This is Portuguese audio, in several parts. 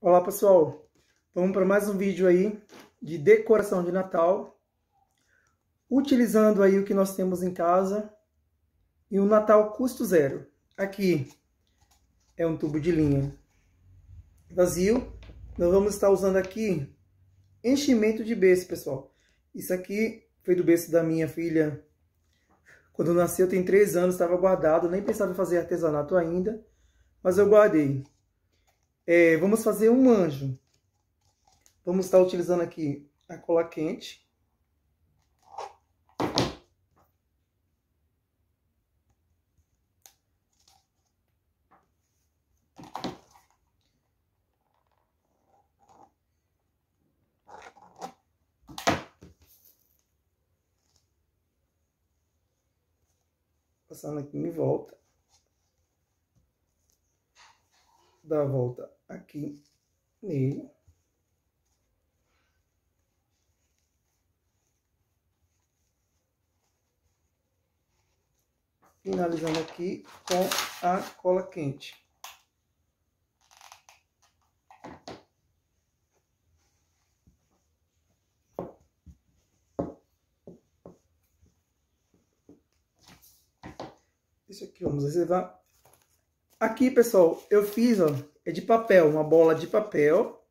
Olá pessoal, vamos para mais um vídeo aí de decoração de Natal, utilizando aí o que nós temos em casa e um Natal custo zero. Aqui é um tubo de linha vazio, nós vamos estar usando aqui enchimento de berço, pessoal. Isso aqui foi do berço da minha filha quando nasceu, tem 3 anos, estava guardado, nem pensava em fazer artesanato ainda, mas eu guardei. É, vamos fazer um anjo. Vamos estar utilizando aqui a cola quente. Passando aqui em volta. Dá a volta aqui nele. Finalizando aqui com a cola quente. Isso aqui, vamos reservar. Aqui, pessoal, eu fiz, ó, é de papel, uma bola de papel.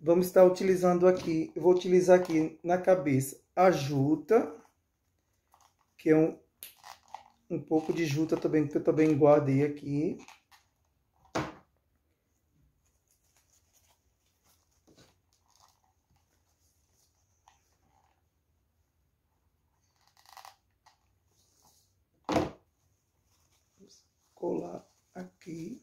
Vamos estar utilizando aqui, eu vou utilizar aqui na cabeça a juta, que é um, um pouco de juta também, que eu também guardei aqui. Colar aqui.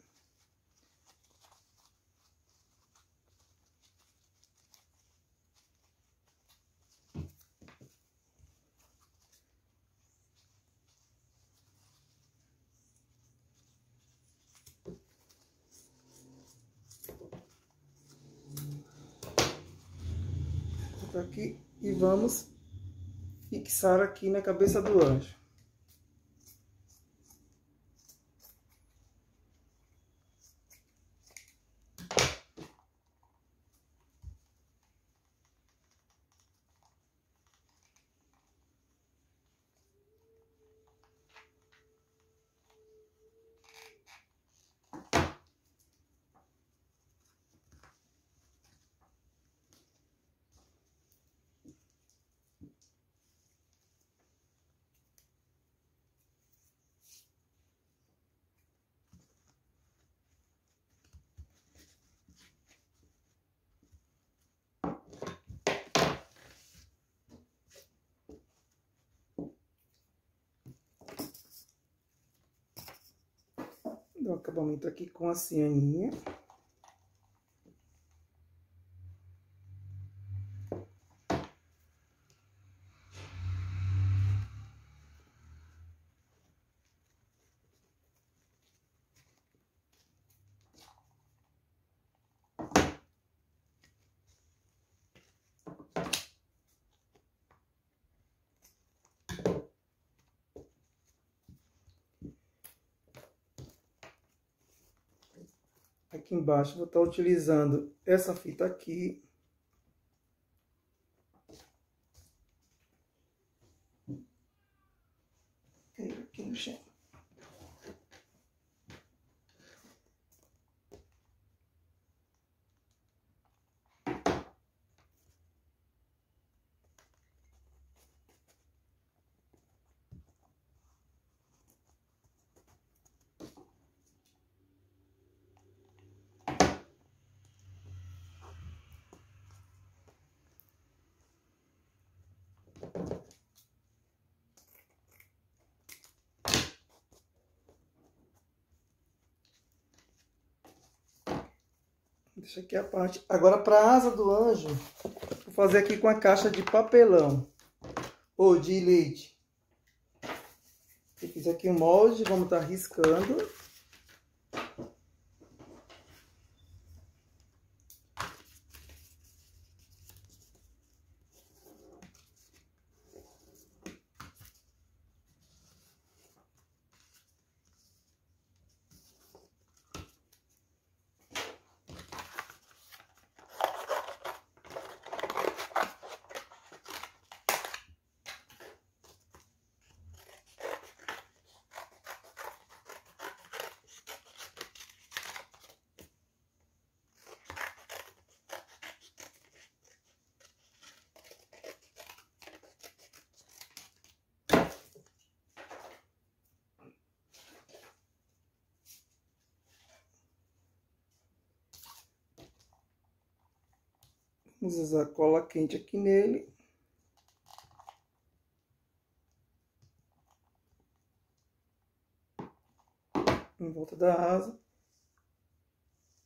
aqui e vamos fixar aqui na cabeça do anjo. O acabamento aqui com a cianinha. Aqui embaixo, vou estar utilizando essa fita aqui. Aqui no chão. Deixa aqui a parte. Agora, para a asa do anjo, vou fazer aqui com a caixa de papelão ou de leite. Eu fiz aqui o molde, vamos estar tá riscando. Vamos usar cola quente aqui nele. Em volta da asa.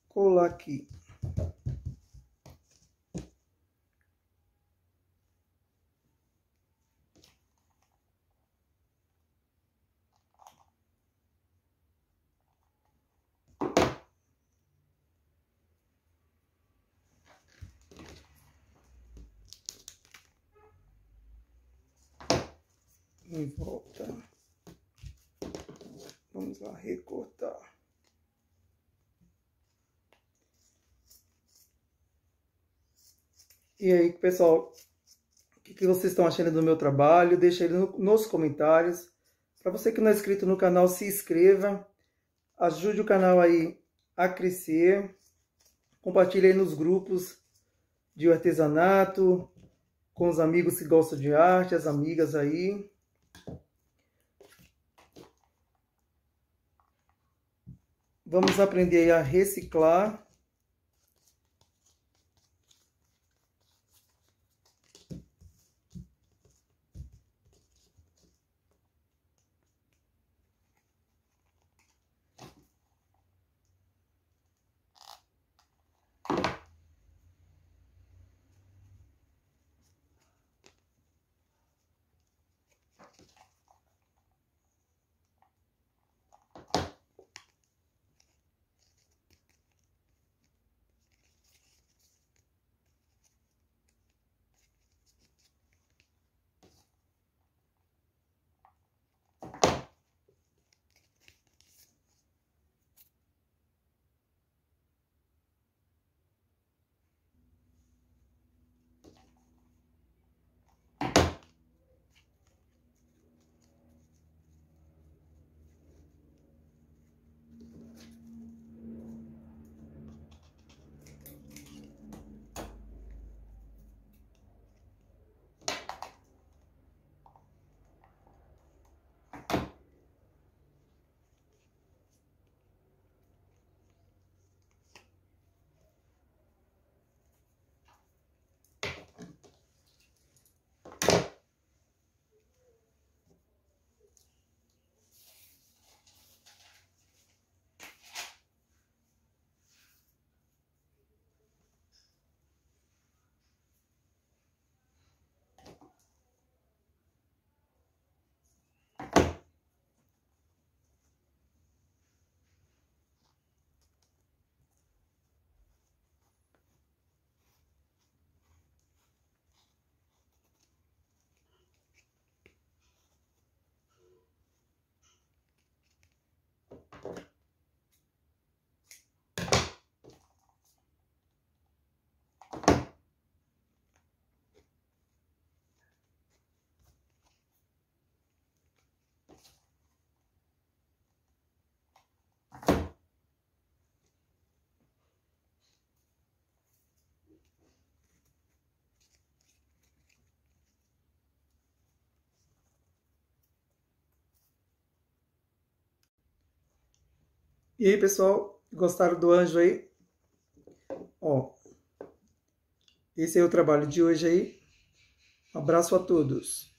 Colar aqui. Em volta. Vamos lá recortar. E aí, pessoal, o que, vocês estão achando do meu trabalho? Deixa aí no, nos comentários. Para você que não é inscrito no canal, se inscreva. Ajude o canal aí a crescer. Compartilhe aí nos grupos de artesanato, com os amigos que gostam de arte, as amigas aí. Vamos aprender a reciclar. E aí, pessoal, gostaram do anjo aí? Ó, esse é o trabalho de hoje aí. Abraço a todos.